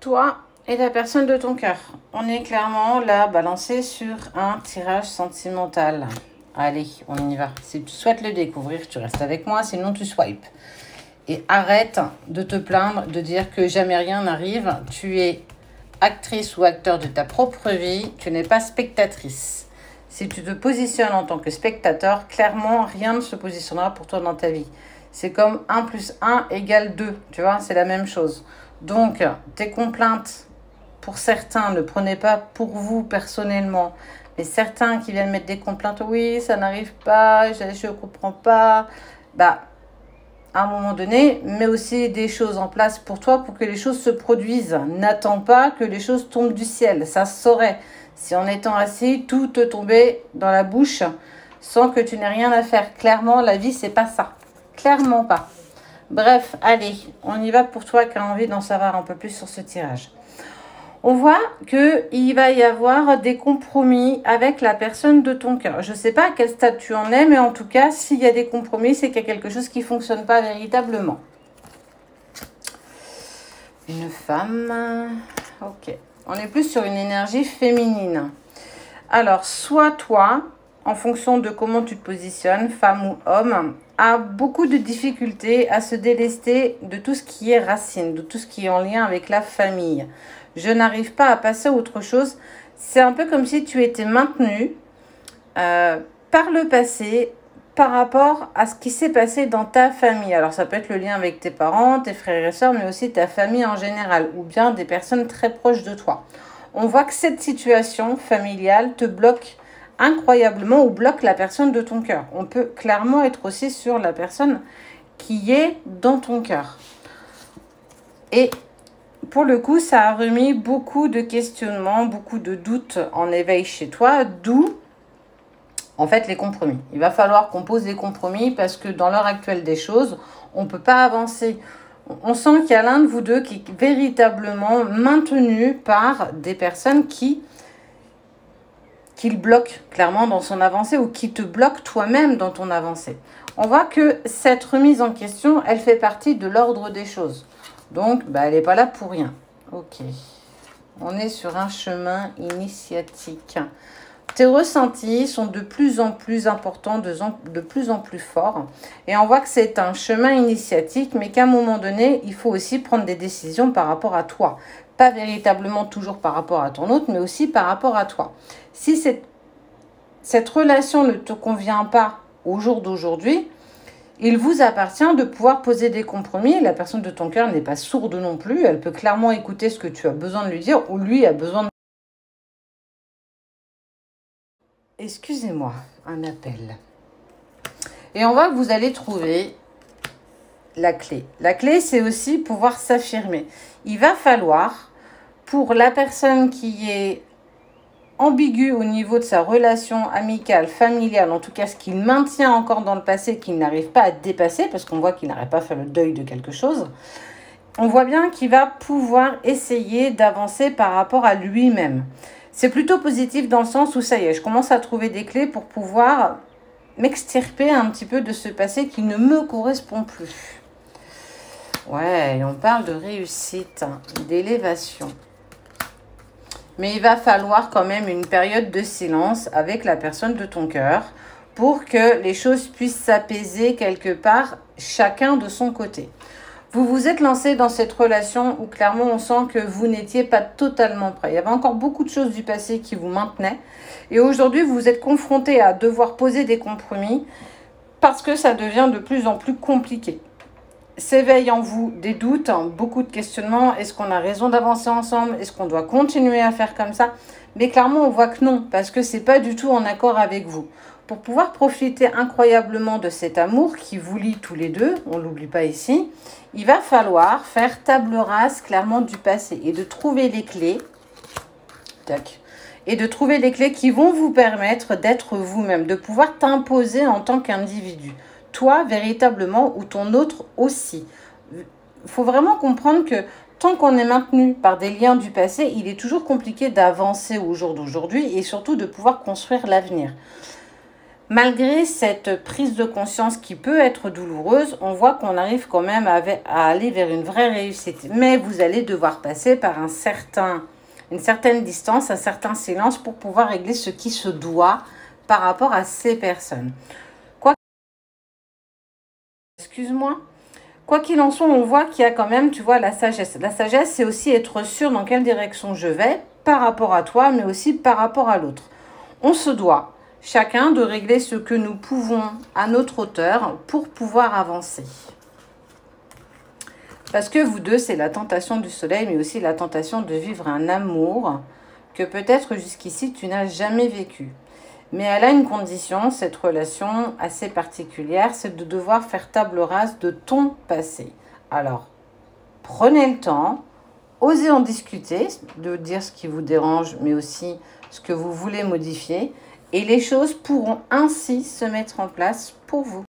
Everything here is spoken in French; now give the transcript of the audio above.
toi et la personne de ton cœur. On est clairement là balancé sur un tirage sentimental. Allez, on y va. Si tu souhaites le découvrir, tu restes avec moi, sinon tu swipes. Et arrête de te plaindre, de dire que jamais rien n'arrive. Tu es actrice ou acteur de ta propre vie, tu n'es pas spectatrice. Si tu te positionnes en tant que spectateur, clairement, rien ne se positionnera pour toi dans ta vie. C'est comme 1 plus 1 égale 2, tu vois, c'est la même chose. Donc, tes complaintes, pour certains, ne prenez pas pour vous personnellement, mais certains qui viennent mettre des complaintes, oui, ça n'arrive pas, je ne comprends pas, bah, à un moment donné, mets aussi des choses en place pour toi pour que les choses se produisent. N'attends pas que les choses tombent du ciel, ça saurait. Si en étant assis, tout te tombait dans la bouche sans que tu n'aies rien à faire. Clairement, la vie, c'est pas ça. Clairement pas. Bref, allez, on y va pour toi qui as envie d'en savoir un peu plus sur ce tirage. On voit qu'il va y avoir des compromis avec la personne de ton cœur. Je ne sais pas à quel stade tu en es, mais en tout cas, s'il y a des compromis, c'est qu'il y a quelque chose qui ne fonctionne pas véritablement. Une femme. Ok. On est plus sur une énergie féminine. Alors, soit toi, en fonction de comment tu te positionnes, femme ou homme, a beaucoup de difficultés à se délester de tout ce qui est racine, de tout ce qui est en lien avec la famille. Je n'arrive pas à passer à autre chose. C'est un peu comme si tu étais maintenu euh, par le passé par rapport à ce qui s'est passé dans ta famille. Alors ça peut être le lien avec tes parents, tes frères et sœurs, mais aussi ta famille en général, ou bien des personnes très proches de toi. On voit que cette situation familiale te bloque incroyablement ou bloque la personne de ton cœur. On peut clairement être aussi sur la personne qui est dans ton cœur. Et pour le coup, ça a remis beaucoup de questionnements, beaucoup de doutes en éveil chez toi, d'où en fait les compromis. Il va falloir qu'on pose des compromis parce que dans l'heure actuelle des choses, on ne peut pas avancer. On sent qu'il y a l'un de vous deux qui est véritablement maintenu par des personnes qui qui le bloquent clairement dans son avancée ou qui te bloquent toi-même dans ton avancée. On voit que cette remise en question, elle fait partie de l'ordre des choses. Donc, bah, elle n'est pas là pour rien. Ok. On est sur un chemin initiatique. Tes ressentis sont de plus en plus importants, de, plus en plus forts. Et on voit que c'est un chemin initiatique, mais qu'à un moment donné, il faut aussi prendre des décisions par rapport à toi. Pas véritablement toujours par rapport à ton autre, mais aussi par rapport à toi. Si cette, cette relation ne te convient pas au jour d'aujourd'hui, il vous appartient de pouvoir poser des compromis. La personne de ton cœur n'est pas sourde non plus. Elle peut clairement écouter ce que tu as besoin de lui dire ou lui a besoin de... Excusez-moi, un appel. Et on voit que vous allez trouver la clé. La clé, c'est aussi pouvoir s'affirmer. Il va falloir, pour la personne qui est ambigu au niveau de sa relation amicale, familiale, en tout cas ce qu'il maintient encore dans le passé, qu'il n'arrive pas à dépasser, parce qu'on voit qu'il n'arrive pas à faire le deuil de quelque chose, on voit bien qu'il va pouvoir essayer d'avancer par rapport à lui-même. C'est plutôt positif dans le sens où ça y est, je commence à trouver des clés pour pouvoir m'extirper un petit peu de ce passé qui ne me correspond plus. Ouais, on parle de réussite, d'élévation. Mais il va falloir quand même une période de silence avec la personne de ton cœur pour que les choses puissent s'apaiser quelque part, chacun de son côté. Vous vous êtes lancé dans cette relation où clairement on sent que vous n'étiez pas totalement prêt. Il y avait encore beaucoup de choses du passé qui vous maintenaient. Et aujourd'hui, vous vous êtes confronté à devoir poser des compromis parce que ça devient de plus en plus compliqué s'éveille en vous des doutes, hein, beaucoup de questionnements. Est-ce qu'on a raison d'avancer ensemble? Est-ce qu'on doit continuer à faire comme ça? Mais clairement, on voit que non, parce que c'est pas du tout en accord avec vous. Pour pouvoir profiter incroyablement de cet amour qui vous lie tous les deux, on ne l'oublie pas ici, il va falloir faire table rase clairement du passé et de trouver les clés. Tac et de trouver les clés qui vont vous permettre d'être vous-même, de pouvoir t'imposer en tant qu'individu toi véritablement ou ton autre aussi. Il faut vraiment comprendre que tant qu'on est maintenu par des liens du passé, il est toujours compliqué d'avancer au jour d'aujourd'hui et surtout de pouvoir construire l'avenir. Malgré cette prise de conscience qui peut être douloureuse, on voit qu'on arrive quand même à, aller vers une vraie réussite. Mais vous allez devoir passer par un certain, une certaine distance, un certain silence pour pouvoir régler ce qui se doit par rapport à ces personnes. Quoi Excuse-moi. Quoi qu'il en soit, on voit qu'il y a quand même, tu vois, la sagesse. La sagesse, c'est aussi être sûr dans quelle direction je vais par rapport à toi, mais aussi par rapport à l'autre. On se doit chacun de régler ce que nous pouvons à notre hauteur pour pouvoir avancer. Parce que vous deux, c'est la tentation du soleil, mais aussi la tentation de vivre un amour que peut-être jusqu'ici tu n'as jamais vécu. Mais elle a une condition, cette relation assez particulière, c'est de devoir faire table rase de ton passé. Alors, prenez le temps, osez en discuter, de dire ce qui vous dérange, mais aussi ce que vous voulez modifier et les choses pourront ainsi se mettre en place pour vous.